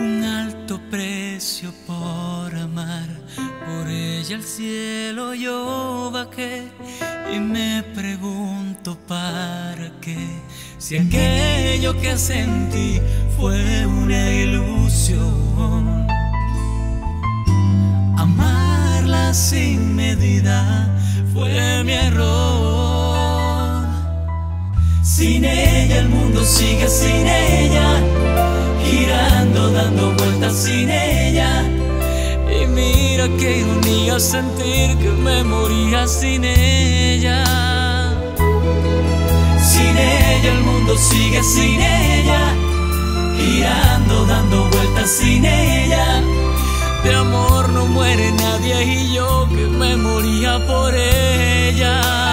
un alto precio por amar. Por ella el cielo yo bajé y me pregunto para qué. Si aquello que sentí fue una ilusión. Amarla sin medida fue mi error. Sin ella el mundo sigue sin ella dando vueltas sin ella. Y mira qué ironía sentir que me moría sin ella. Sin ella el mundo sigue sin ella, girando, dando vueltas sin ella. De amor no muere nadie y yo que me moría por ella.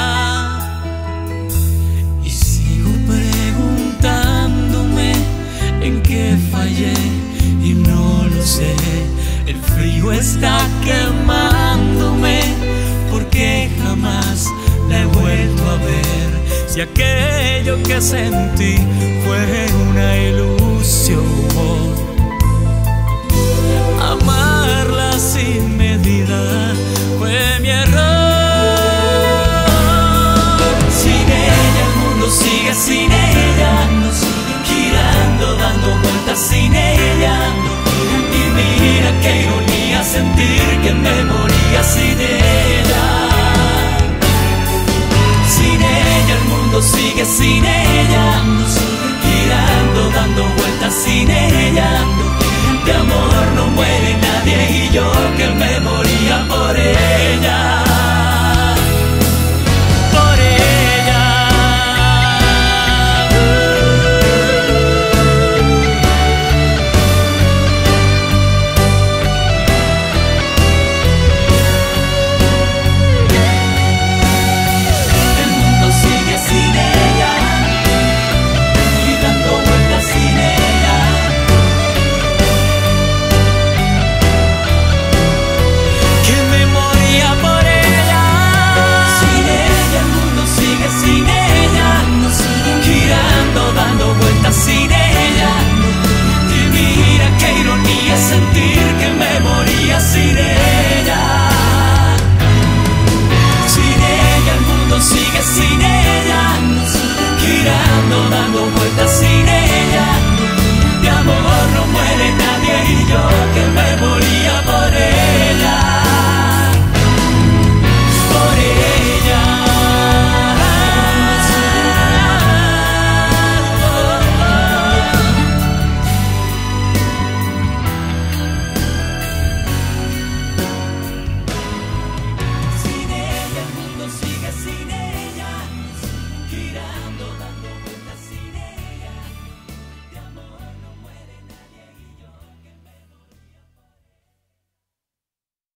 Si aquello que sentí fue una. Legacy Nation.